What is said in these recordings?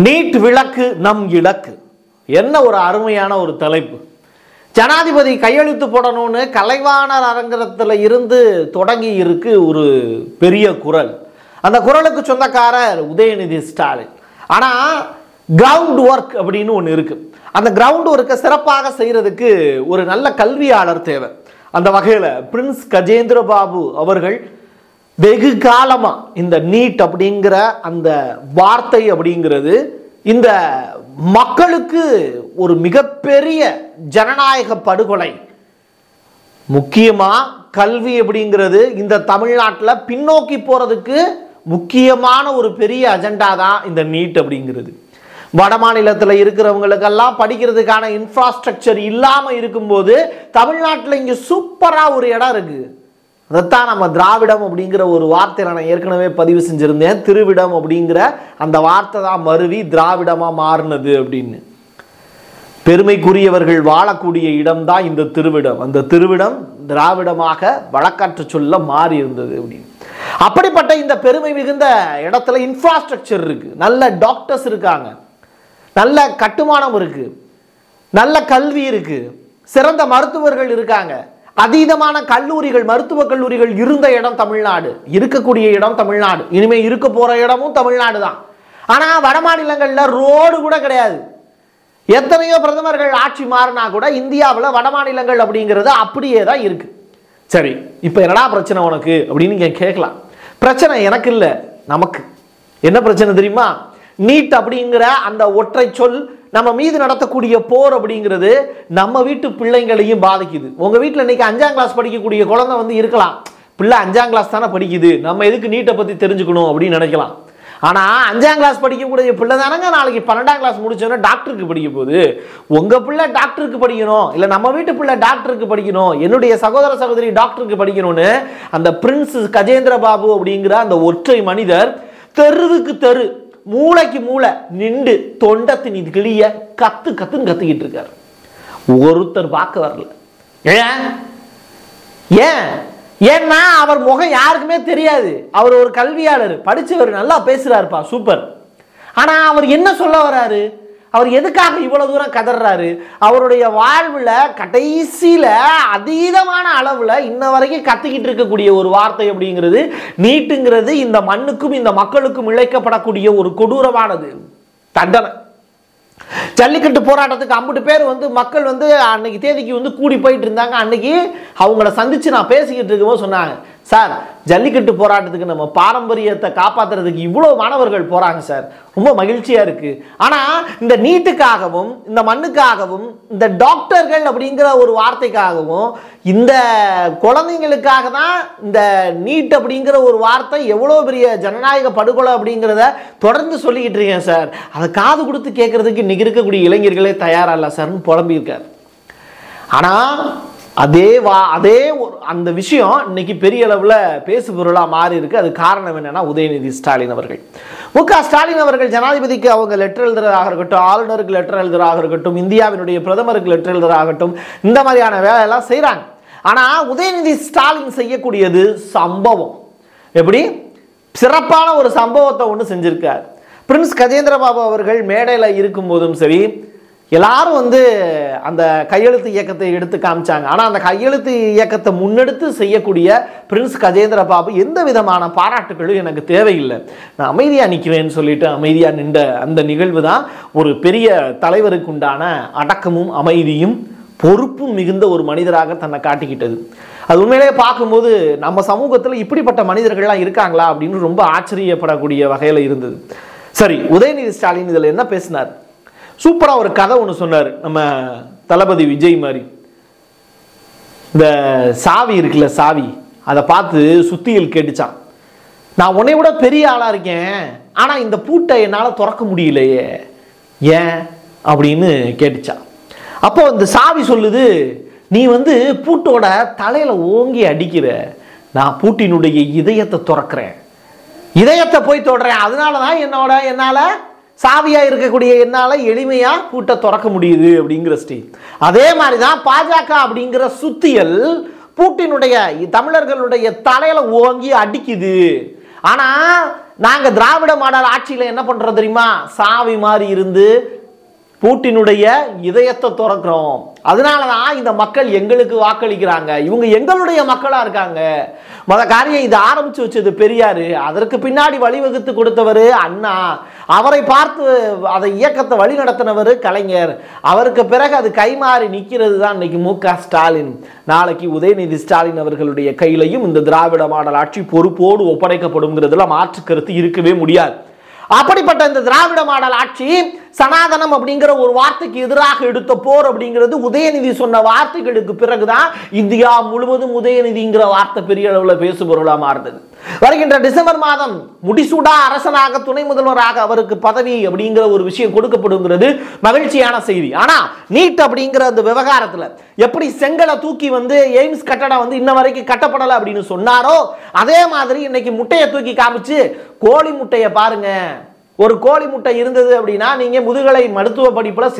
NEET விளக்கு நம் இலக்கு. என்ன ஒரு அருமையான ஒரு தலைப்பு. ஜனாதிபதி கையெழுத்து போடணும்னு கலைவாணர் அரங்கத்தில் இருந்து தொடங்கி இருக்கு ஒரு பெரிய குரல். அந்த குரலுக்கு சொந்தக்காரர் உதயநிதி ஸ்டாலின். ஆனால் கிரவுண்ட் ஒர்க் அப்படின்னு ஒன்று இருக்குது அந்த கிரவுண்ட் ஒர்க்கை சிறப்பாக செய்கிறதுக்கு ஒரு நல்ல கல்வியாளர் தேவை. அந்த வகையில் பிரின்ஸ் கஜேந்திர பாபு அவர்கள் வெகு காலமாக இந்த நீட் அப்படிங்கிற அந்த வார்த்தை அப்படிங்கிறது இந்த மக்களுக்கு ஒரு மிகப்பெரிய ஜனநாயக படுகொலை. முக்கியமாக கல்வி அப்படிங்கிறது இந்த தமிழ்நாட்டில் பின்னோக்கி போகிறதுக்கு முக்கியமான ஒரு பெரிய அஜெண்டா தான் இந்த நீட் அப்படிங்கிறது. வட மாநிலத்தில் இருக்கிறவங்களுக்கெல்லாம் படிக்கிறதுக்கான இன்ஃப்ராஸ்ட்ரக்சர் இல்லாமல் இருக்கும்போது தமிழ்நாட்டில் இங்கே சூப்பராக ஒரு இடம் இருக்குது அதைத்தான் நம்ம திராவிடம் அப்படிங்கிற ஒரு வார்த்தையில் நான் ஏற்கனவே பதிவு செஞ்சுருந்தேன். திருவிடம் அப்படிங்கிற அந்த வார்த்தை தான் மருவி திராவிடமாக மாறினது அப்படின்னு. பெருமைக்குரியவர்கள் வாழக்கூடிய இடம்தான் இந்த திருவிடம். அந்த திருவிடம் திராவிடமாக வழக்காற்று சொல்ல மாறி இருந்தது அப்படின்னு. அப்படிப்பட்ட இந்த பெருமை மிகுந்த இடத்துல இன்ஃப்ராஸ்ட்ரக்சர் இருக்குது நல்ல டாக்டர்ஸ் இருக்காங்க. நல்ல கட்டுமானம் இருக்குது நல்ல கல்வி இருக்குது சிறந்த மருத்துவர்கள் இருக்காங்க. அதீதமான கல்லூரிகள் மருத்துவக் கல்லூரிகள் இருந்த இடம் தமிழ்நாடு. இருக்கக்கூடிய இடம் தமிழ்நாடு. இனிமே இருக்க போற இடமும் தமிழ்நாடு தான். ஆனா வட மாநிலங்கள்ல ரோடு கூட கிடையாது. எத்தனையோ பிரதமர்கள் ஆட்சி மாறினா கூட இந்தியாவில் வட மாநிலங்கள் அப்படிங்கிறது அப்படியே தான் இருக்கு. சரி இப்போ என்னடா பிரச்சனை உனக்கு? அப்படின்னு நீங்கள் கேட்கலாம். பிரச்சனை எனக்கு இல்லை நமக்கு. என்ன பிரச்சனை தெரியுமா? நீட் அப்படிங்கிற அந்த ஒற்றை சொல் நம்ம மீது நடத்தக்கூடிய போர் அப்படிங்கிறது நம்ம வீட்டு பிள்ளைங்களையும் பாதிக்குது. உங்கள் வீட்டில் இன்னைக்கு அஞ்சாம் கிளாஸ் படிக்கக்கூடிய குழந்தை வந்து இருக்கலாம். பிள்ளை அஞ்சாம் கிளாஸ் தானே படிக்குது. நம்ம எதுக்கு நீட்டை பற்றி தெரிஞ்சுக்கணும் அப்படின்னு நினைக்கலாம். ஆனால் அஞ்சாம் கிளாஸ் படிக்கக்கூடிய பிள்ளை தானங்க நாளைக்கு பன்னெண்டாம் கிளாஸ் முடிச்சோன்னா டாக்டருக்கு படிக்க போகுது. உங்கள் பிள்ளை டாக்டருக்கு படிக்கணும். இல்லை நம்ம வீட்டு பிள்ளை டாக்டருக்கு படிக்கணும். என்னுடைய சகோதர சகோதரி டாக்டருக்கு படிக்கணும்னு அந்த பிரின்ஸ் கஜேந்திர பாபு அப்படிங்கிற அந்த ஒற்றை மனிதர் தெருவுக்கு தெரு மூளைக்கு மூளை நின்று தொண்டத்தின் இது கிளிய கத்து கத்துன்னு கத்துக்கிட்டு இருக்காரு. ஒருத்தர் பார்க்க வரல. ஏன்? ஏன்? ஏன்னா அவர் முகம் யாருக்குமே தெரியாது. அவர் ஒரு கல்வியாளர் படிச்சவர் நல்லா பேசுறாருப்பா சூப்பர். ஆனா அவர் என்ன சொல்ல வராரு? அவர் எதுக்காக இவ்வளோ தூரம் கதறாரு அவருடைய வாழ்வில் கடைசியில அதீதமான அளவில் இன்ன வரைக்கும் கத்திக்கிட்டு இருக்கக்கூடிய ஒரு வார்த்தை அப்படிங்கிறது நீட்டுங்கிறது இந்த மண்ணுக்கும் இந்த மக்களுக்கும் இழைக்கப்படக்கூடிய ஒரு கொடூரமானது. தண்டனை. ஜல்லிக்கட்டு போராட்டத்துக்கு ஐம்பது பேர் வந்து மக்கள் வந்து அன்னைக்கு தேதிக்கு வந்து கூடி போயிட்டு இருந்தாங்க. அன்னைக்கு அவங்கள சந்திச்சு நான் பேசிக்கிட்டு இருக்கும்போது சொன்னாங்க. சார் ஜல்லிக்கட்டு போராட்டத்துக்கு நம்ம பாரம்பரியத்தை காப்பாத்துறதுக்கு இவ்வளோ மாணவர்கள் போகிறாங்க சார். ரொம்ப மகிழ்ச்சியாக இருக்குது ஆனால் இந்த நீட்டுக்காகவும் இந்த மண்ணுக்காகவும் இந்த டாக்டர்கள் அப்படிங்கிற ஒரு வார்த்தைக்காகவும் இந்த குழந்தைங்களுக்காக தான் இந்த நீட் அப்படிங்கிற ஒரு வார்த்தை எவ்வளோ பெரிய ஜனநாயக படுகொலை அப்படிங்கிறத தொடர்ந்து சொல்லிக்கிட்டு இருக்கேன் சார். அதை காது கொடுத்து கேட்குறதுக்கு இன்றைக்கி இருக்கக்கூடிய இளைஞர்களே தயாராக இல்லை சார்னு புலம்பியிருக்கார். ஆனால் அதே வா அதே ஒரு அந்த விஷயம் இன்னைக்கு பெரிய அளவில் பேசு பொருளாக மாறி இருக்கு. அது காரணம் என்னன்னா உதயநிதி ஸ்டாலின் அவர்கள். மு க ஸ்டாலின் அவர்கள் ஜனாதிபதிக்கு அவங்க லெட்டர் எழுதுறதாக இருக்கட்டும் ஆளுநருக்கு லெட்டர் எழுதுறதாக இருக்கட்டும் இந்தியாவினுடைய பிரதமருக்கு லெட்டர் எழுதுறதாகட்டும் இந்த மாதிரியான வேலையெல்லாம் செய்கிறாங்க ஆனால் உதயநிதி ஸ்டாலின் செய்யக்கூடியது சம்பவம். எப்படி? சிறப்பான ஒரு சம்பவத்தை ஒன்று செஞ்சுருக்கார். பிரின்ஸ் கஜேந்திர பாபு அவர்கள் மேடையில் இருக்கும்போதும் சரி எல்லாரும் வந்து அந்த கையெழுத்து இயக்கத்தை எடுத்து காமிச்சாங்க. ஆனால் அந்த கையெழுத்து இயக்கத்தை முன்னெடுத்து செய்யக்கூடிய பிரின்ஸ் கஜேந்திர பாபு எந்த விதமான பாராட்டுகளும் எனக்கு தேவையில்லை. நான் அமைதியாக நிற்கிறேன்னு சொல்லிட்டு அமைதியாக நின்ற அந்த நிகழ்வு தான் ஒரு பெரிய தலைவருக்கு உண்டான அடக்கமும் அமைதியும் பொறுப்பும் மிகுந்த ஒரு மனிதராக தன்னை காட்டிக்கிட்டது. அது உண்மையிலேயே பார்க்கும்போது நம்ம சமூகத்தில் இப்படிப்பட்ட மனிதர்கள்லாம் இருக்காங்களா அப்படின்னு ரொம்ப ஆச்சரியப்படக்கூடிய வகையில் இருந்தது. சரி உதயநிதி ஸ்டாலின் இதில் என்ன பேசினார்? சூப்பராக ஒரு கதை ஒன்று சொன்னார் நம்ம தளபதி விஜய் மாதிரி. இந்த சாவி இருக்குல்ல சாவி அதை பார்த்து சுத்தியில் கேட்டுச்சான் நான் உன்னை விட பெரிய ஆளாக இருக்கேன் ஆனால் இந்த பூட்டை என்னால் திறக்க முடியலையே ஏன் அப்படின்னு கேட்டுச்சான் அப்போ இந்த சாவி சொல்லுது நீ வந்து பூட்டோட தலையில் ஓங்கி அடிக்கிற நான் பூட்டினுடைய இதயத்தை திறக்கிறேன். இதயத்தை போய் தொடுறேன் அதனால தான் என்னோட என்னால் சாவியாக இருக்கக்கூடிய என்னால் எளிமையாக பூட்டை திறக்க முடியுது அப்படிங்கிற ஸ்டேஜ் அதே மாதிரி தான் பாஜக அப்படிங்கிற சுத்தியல் பூட்டினுடைய தமிழர்களுடைய தலையில் ஓங்கி அடிக்குது. ஆனால் நாங்கள் திராவிட மாடல் ஆட்சியில் என்ன பண்ணுறோம் தெரியுமா? சாவி மாதிரி இருந்து பூட்டினுடைய இதயத்தை திறக்கிறோம். அதனால தான் இந்த மக்கள் எங்களுக்கு வாக்களிக்கிறாங்க. இவங்க எங்களுடைய மக்களாக இருக்காங்க. மொத காரியம் இதை ஆரம்பித்து வச்சது பெரியார். அதற்கு பின்னாடி வழிவகுத்து கொடுத்தவர் அண்ணா. அவரை பார்த்து அதை இயக்கத்தை வழி நடத்தினவர் கலைஞர். அவருக்கு பிறகு அது கைமாறி நிற்கிறது தான் இன்னைக்கு மு ஸ்டாலின். நாளைக்கு உதயநிதி ஸ்டாலின் அவர்களுடைய கையிலையும் இந்த திராவிட மாடல் ஆட்சி பொறுப்போடு ஒப்படைக்கப்படுங்கிறதுல மாற்று கருத்து இருக்கவே முடியாது. அப்படிப்பட்ட இந்த திராவிட மாடல் ஆட்சி சனாதனம் அப்படிங்கிற ஒரு வார்த்தைக்கு எதிராக எடுத்த போர் அப்படிங்கிறது உதயநிதி சொன்ன வார்த்தைகளுக்கு பிறகுதான் இந்தியா முழுவதும் உதயநிதிங்கிற வார்த்தை பெரிய அளவில் பேசுபொருளாக மாறுது. வருகின்ற டிசம்பர் மாதம் முடிசூடா அரசனாக துணை முதல்வராக அவருக்கு பதவி அப்படிங்கிற ஒரு விஷயம் கொடுக்கப்படுங்கிறது மகிழ்ச்சியான செய்தி. ஆனா நீட் அப்படிங்கிற அந்த விவகாரத்துல எப்படி செங்கலை தூக்கி வந்து எய்ம்ஸ் கட்டடம் வந்து இன்ன வரைக்கும் கட்டப்படலை அப்படின்னு சொன்னாரோ அதே மாதிரி இன்னைக்கு முட்டையை தூக்கி காமிச்சு கோழி முட்டையை பாருங்க. ஒரு கோழி முட்டை இருந்தது அப்படின்னா நீங்க முதுகலை மருத்துவ படிப்பில்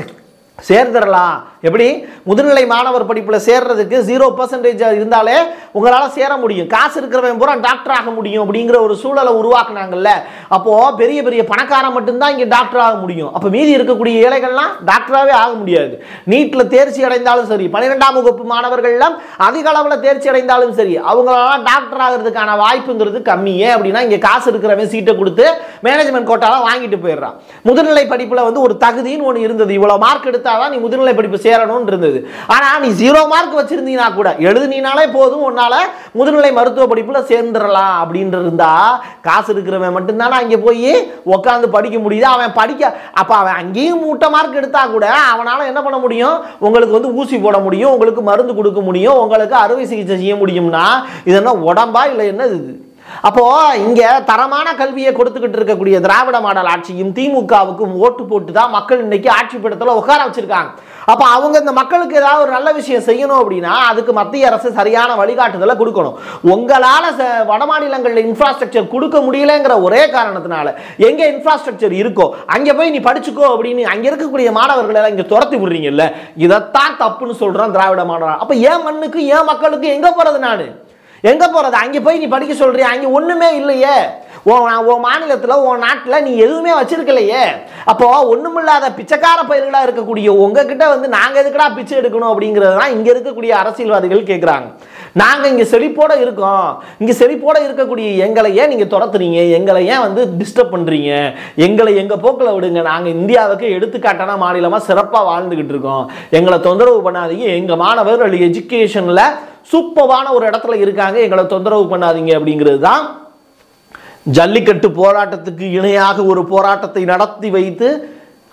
சேர்ந்துடலாம். எப்படி? முதுநிலை மாணவர் படிப்பில் சேர்றதுக்கு ஜீரோ பர்சன்டேஜ் இருந்தாலே உங்களால் சேர முடியும். காசு இருக்கிறவன் பூரா டாக்டர் ஆக முடியும் அப்படிங்கிற ஒரு சூழலை உருவாக்குனாங்கல்ல. அப்போ பெரிய பெரிய பணக்காரன் மட்டும்தான் இங்கே டாக்டர் ஆக முடியும். அப்போ மீதி இருக்கக்கூடிய ஏழைகள்லாம் டாக்டராகவே ஆக முடியாது. நீட்டில் தேர்ச்சி அடைந்தாலும் சரி பன்னிரெண்டாம் வகுப்பு மாணவர்கள்லாம் அதிக அளவில் தேர்ச்சி அடைந்தாலும் சரி அவங்களால டாக்டர் ஆகிறதுக்கான வாய்ப்புங்கிறது கம்மியே அப்படின்னா இங்கே காசு இருக்கிறவன் சீட்டை கொடுத்து மேனேஜ்மெண்ட் கோட்டாலாம் வாங்கிட்டு போயிடுறான். முதுநிலை படிப்பில் வந்து ஒரு தகுதின்னு ஒன்று இருந்தது. இவ்வளோ மார்க் எடுத்து எடுத்தாதான் நீ முதுநிலை படிப்பு சேரணும்னு இருந்தது ஆனால் நீ ஜீரோ மார்க் வச்சிருந்தீங்கன்னா கூட எழுதுனீனாலே போதும் உன்னால் முதுநிலை மருத்துவ படிப்பில் சேர்ந்துடலாம் அப்படின்னு இருந்தா காசு இருக்கிறவன் மட்டும்தானே? அங்கே போய் உட்காந்து படிக்க முடியுது. அவன் படிக்க அப்போ அவன் அங்கேயும் மூட்டை மார்க் எடுத்தால் கூட அவனால் என்ன பண்ண முடியும்? உங்களுக்கு வந்து ஊசி போட முடியும் உங்களுக்கு மருந்து கொடுக்க முடியும் உங்களுக்கு அறுவை சிகிச்சை செய்ய முடியும்னா இது என்ன உடம்பா இல்லை என்ன இது? அப்போது இங்கே தரமான கல்வியை கொடுத்துக்கிட்டு இருக்கக்கூடிய திராவிட மாடல் ஆட்சியும் திமுகவுக்கும் ஓட்டு போட்டு தான் மக்கள் இன்னைக்கு ஆட்சி பீடத்தில் உட்கார வச்சிருக்காங்க. அப்போ அவங்க இந்த மக்களுக்கு ஏதாவது ஒரு நல்ல விஷயம் செய்யணும் அப்படின்னா அதுக்கு மத்திய அரசு சரியான வழிகாட்டுதலை கொடுக்கணும். உங்களால் ச- வட மாநிலங்களில் இன்ஃப்ராஸ்ட்ரக்சர் கொடுக்க முடியலங்கிற ஒரே காரணத்தினால எங்கே இன்ஃப்ராஸ்ட்ரக்சர் இருக்கோ அங்கே போய் நீ படிச்சுக்கோ அப்படின்னு அங்கே இருக்கக்கூடிய மாணவர்களை எல்லாம் இங்கே துரத்தி விடுறீங்கல்ல இதைத்தான் தப்புன்னு சொல்கிறான் திராவிட மாணவர் அப்போ ஏன் மண்ணுக்கு ஏன் மக்களுக்கு எங்கே போகிறது நான்? எங்க போறது? அங்கே போய் நீ படிக்க சொல்றியா? அங்கே ஒண்ணுமே இல்லையே. உன் உன் உன் நாட்டில் நீ எதுவுமே வச்சிருக்கலையே. அப்போ ஒன்றுமில்லாத பிச்சைக்கார பயிர்களாக இருக்கக்கூடிய உங்ககிட்ட வந்து நாங்கள் எதுக்கடா பிச்சை எடுக்கணும் அப்படிங்கிறது தான் இங்கே இருக்கக்கூடிய அரசியல்வாதிகள் கேட்குறாங்க நாங்கள் இங்கே செழிப்போட இருக்கோம். இங்கே செழிப்போட இருக்கக்கூடிய எங்களை ஏன் நீங்கள் துரத்துறீங்க. எங்களை ஏன் வந்து டிஸ்டர்ப் பண்ணுறீங்க எங்களை எங்கள் போக்கில் விடுங்க? நாங்கள் இந்தியாவுக்கு எடுத்துக்காட்டான மாநிலமாக சிறப்பாக வாழ்ந்துக்கிட்டு இருக்கோம். எங்களை தொந்தரவு பண்ணாதீங்க. எங்கள் மாணவர்கள் எஜுகேஷனில் சூப்பவான ஒரு இடத்துல இருக்காங்க. எங்களை தொந்தரவு பண்ணாதீங்க அப்படிங்கிறது தான் ஜல்லிக்கட்டு போராட்டத்துக்கு இணையாக ஒரு போராட்டத்தை நடத்தி வைத்து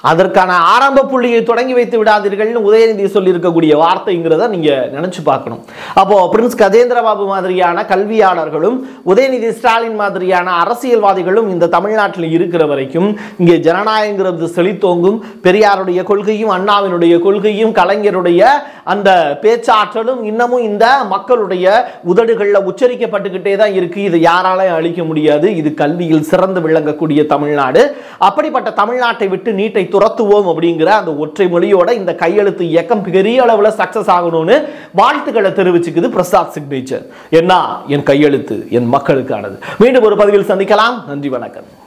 அதற்கான ஆரம்ப புள்ளியை தொடங்கி வைத்து விடாதீர்கள்னு உதயநிதி சொல்லியிருக்கக்கூடிய வார்த்தைங்கிறத நீங்க நினைச்சு பார்க்கணும். அப்போ பிரின்ஸ் கஜேந்திரபாபு மாதிரியான கல்வியாளர்களும் உதயநிதி ஸ்டாலின் மாதிரியான அரசியல்வாதிகளும் இந்த தமிழ்நாட்டில் இருக்கிற வரைக்கும் இங்கே ஜனநாயகங்கிறது செழித்தோங்கும். பெரியாருடைய கொள்கையும் அண்ணாவினுடைய கொள்கையும் கலைஞருடைய அந்த பேச்சாற்றலும் இன்னமும் இந்த மக்களுடைய உதடுகளில் உச்சரிக்கப்பட்டுக்கிட்டே தான் இருக்கு. இது யாராலையும் அழிக்க முடியாது. இது கல்வியில் சிறந்து விளங்கக்கூடிய தமிழ்நாடு. அப்படிப்பட்ட தமிழ்நாட்டை விட்டு நீட்டை துரத்துவோம் அப்படிங்கிற அந்த ஒற்றை மொழியோட இந்த கையெழுத்து இயக்கம் பெரிய அளவில் சக்சஸ் ஆகணும்னு வாழ்த்துக்களை தெரிவிச்சுக்குது பிரசாத் சிக்னேச்சர் என்ன? என் கையெழுத்து என் மக்களுக்கானது. மீண்டும் ஒரு பதிவில் சந்திக்கலாம். நன்றி வணக்கம்.